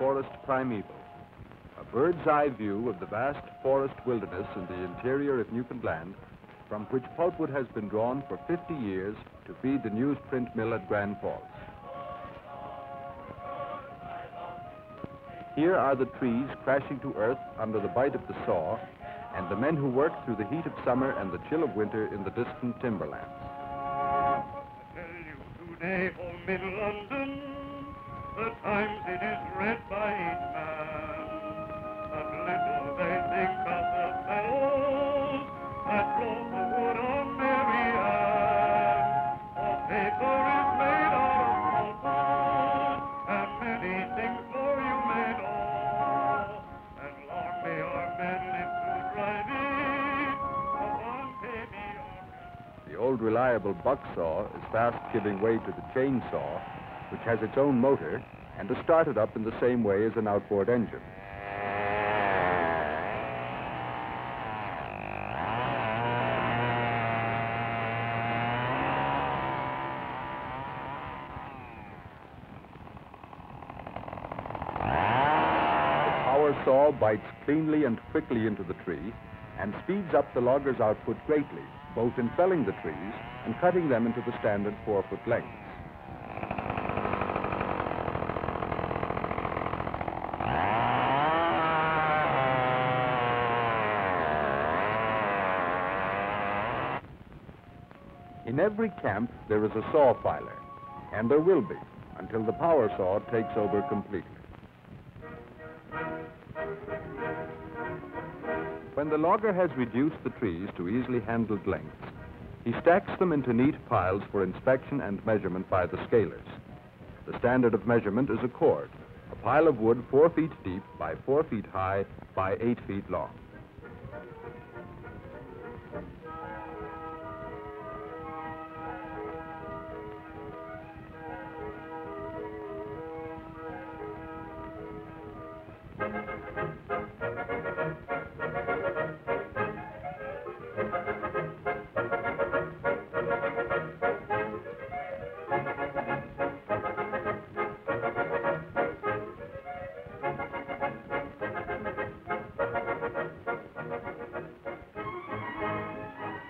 almost primeval. A bird's eye view of the vast forest wilderness in the interior of Newfoundland, from which pulpwood has been drawn for 50 years to feed the newsprint mill at Grand Falls. Here are the trees crashing to earth under the bite of the saw, and the men who work through the heat of summer and the chill of winter in the distant timberlands. The Times it is read by each man. But little they think of the fellows that draw the wood on Mary Ann. For paper is made out of and many things you may know. And long may our men live to drive it baby. The old reliable buck saw is fast giving way to the chainsaw, which has its own motor and to start it up in the same way as an outboard engine. Saw bites cleanly and quickly into the tree and speeds up the logger's output greatly, both in felling the trees and cutting them into the standard four-foot lengths. In every camp, there is a saw filer, and there will be until the power saw takes over completely. When the logger has reduced the trees to easily handled lengths, he stacks them into neat piles for inspection and measurement by the scalers. The standard of measurement is a cord, a pile of wood four feet deep by four feet high by eight feet long.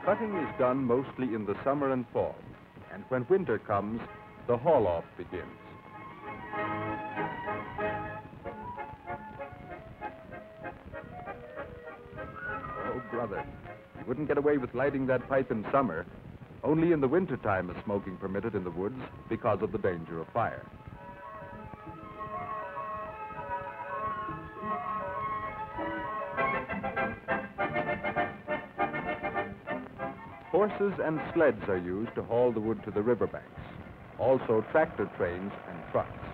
Cutting is done mostly in the summer and fall, and when winter comes, the haul off begins. You wouldn't get away with lighting that pipe in summer. Only in the wintertime is smoking permitted in the woods because of the danger of fire. Horses and sleds are used to haul the wood to the riverbanks. Also tractor trains and trucks.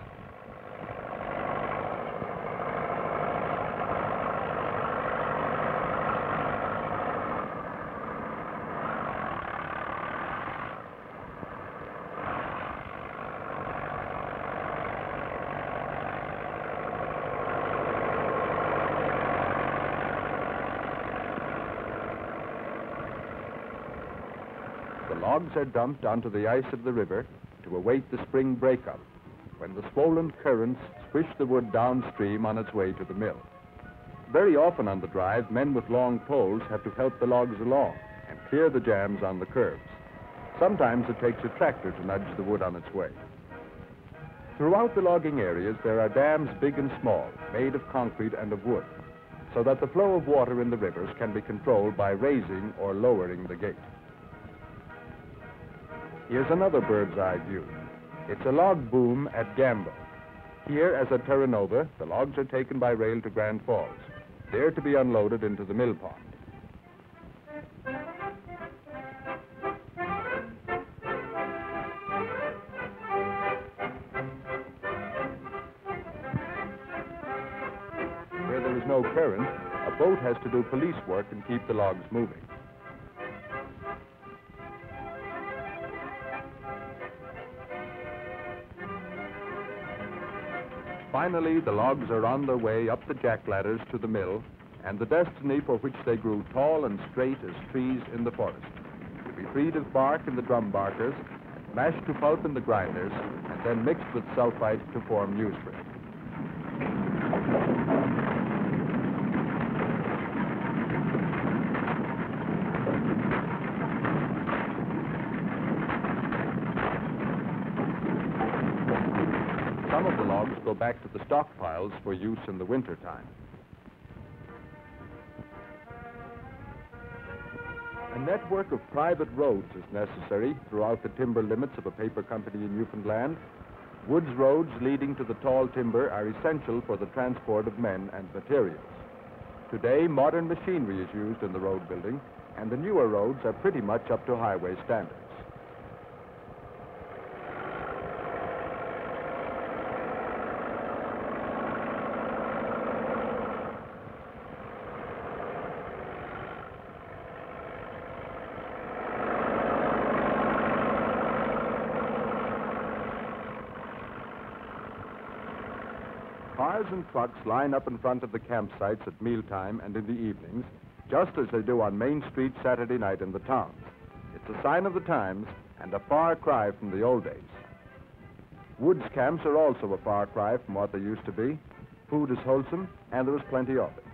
The logs are dumped onto the ice of the river to await the spring breakup, when the swollen currents swish the wood downstream on its way to the mill. Very often on the drive, men with long poles have to help the logs along and clear the jams on the curves. Sometimes it takes a tractor to nudge the wood on its way. Throughout the logging areas, there are dams big and small, made of concrete and of wood, so that the flow of water in the rivers can be controlled by raising or lowering the gate. Here's another bird's eye view. It's a log boom at Gambo. Here, as at Terra Nova, the logs are taken by rail to Grand Falls, there to be unloaded into the mill pond. Where there is no current, a boat has to do police work and keep the logs moving. Finally, the logs are on their way up the jack ladders to the mill, and the destiny for which they grew tall and straight as trees in the forest, to be freed of bark in the drum barkers, mashed to pulp in the grinders, and then mixed with sulfite to form newsprint. go back to the stockpiles for use in the winter time. A network of private roads is necessary throughout the timber limits of a paper company in Newfoundland. Woods roads leading to the tall timber are essential for the transport of men and materials. Today, modern machinery is used in the road building, and the newer roads are pretty much up to highway standards. Cars and trucks line up in front of the campsites at mealtime and in the evenings, just as they do on Main Street Saturday night in the towns. It's a sign of the times and a far cry from the old days. Woods camps are also a far cry from what they used to be. Food is wholesome, and there is plenty of it.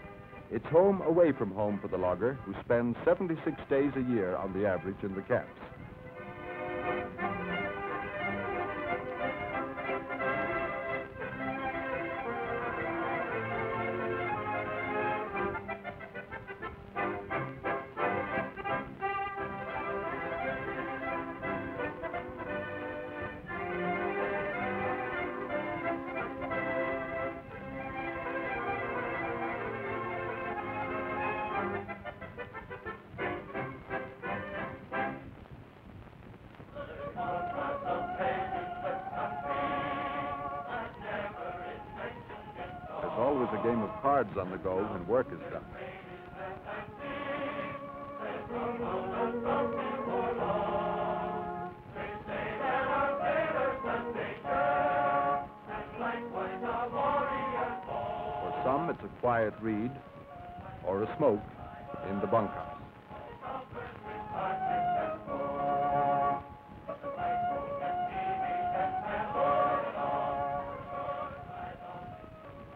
It's home away from home for the logger, who spends 76 days a year on the average in the camps. There's always a game of cards on the go when work is done. For some, it's a quiet read or a smoke in the bunkhouse.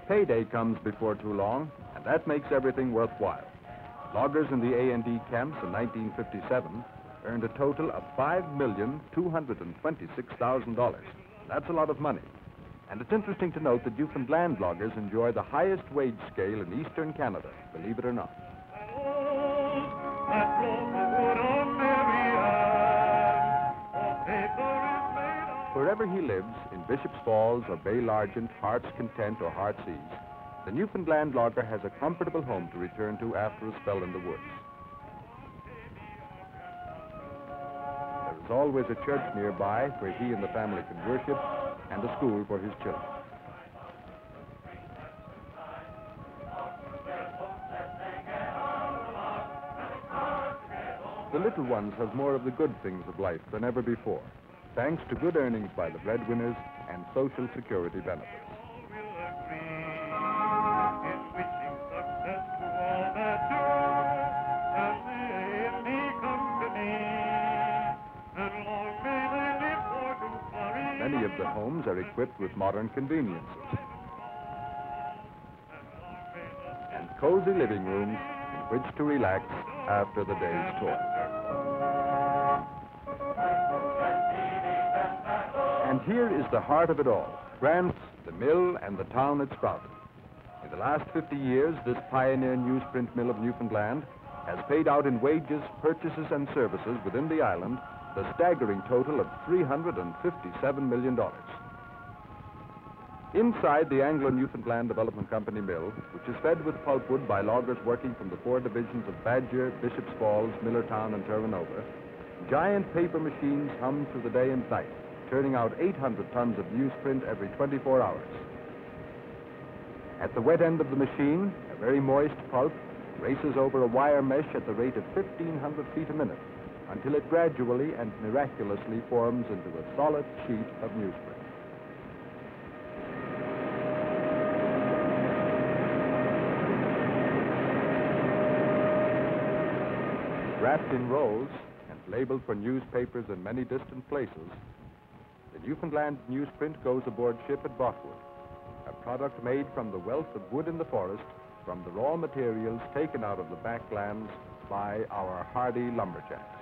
Payday comes before too long, and that makes everything worthwhile. Loggers in the A&D camps in 1957 earned a total of $5,226,000. That's a lot of money. And it's interesting to note that Newfoundland loggers enjoy the highest wage scale in eastern Canada, believe it or not. Wherever he lives, in Bishop's Falls or Bay L'Argent, Heart's Content or Heartsease, the Newfoundland logger has a comfortable home to return to after a spell in the woods. There is always a church nearby where he and the family can worship and a school for his children. The little ones have more of the good things of life than ever before, thanks to good earnings by the breadwinners and Social Security benefits. Many of the homes are equipped with modern conveniences and cozy living rooms in which to relax after the day's toil. Here is the heart of it all Grants, the mill, and the town it sprouted. In the last 50 years, this pioneer newsprint mill of Newfoundland has paid out in wages, purchases, and services within the island the staggering total of $357 million. Inside the Anglo Newfoundland Development Company mill, which is fed with pulpwood by loggers working from the four divisions of Badger, Bishop's Falls, Millertown, and Terra Nova, giant paper machines hum through the day and night, turning out 800 tons of newsprint every 24 hours. At the wet end of the machine, a very moist pulp races over a wire mesh at the rate of 1,500 feet a minute until it gradually and miraculously forms into a solid sheet of newsprint. Wrapped in rolls and labeled for newspapers in many distant places, the Newfoundland newsprint goes aboard ship at Botwood, a product made from the wealth of wood in the forest from the raw materials taken out of the backlands by our hardy lumberjacks.